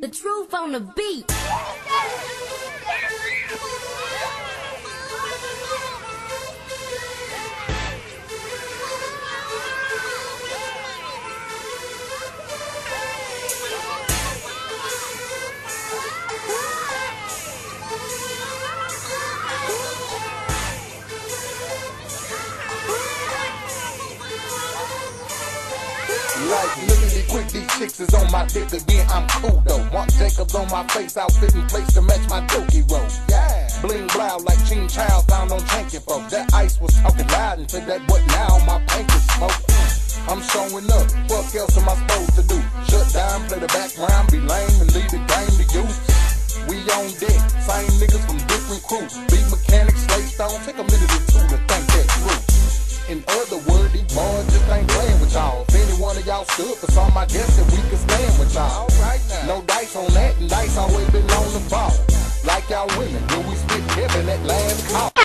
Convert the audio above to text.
The truth on the beat. Like, it quick, these chicks is on my dick again, I'm cool though. Want Jacobs on my face, outfit in place to match my dookie roll. Yeah. Bling blow like Ching Chow found on Chanky folk. That ice was talking loud and said that what now my paint is smoking. I'm showing up, what else am I supposed to do? Shut down, play the background, be lame and leave the game to you. We on deck, same niggas from different crews. Be mechanics, slay stone, take a minute or two to think that through. In other words, these boys stood for some, I guess that we can stand with y'all. Right now. No dice on that, and dice always been on the ball. Like y'all women, when we spit heaven at last call.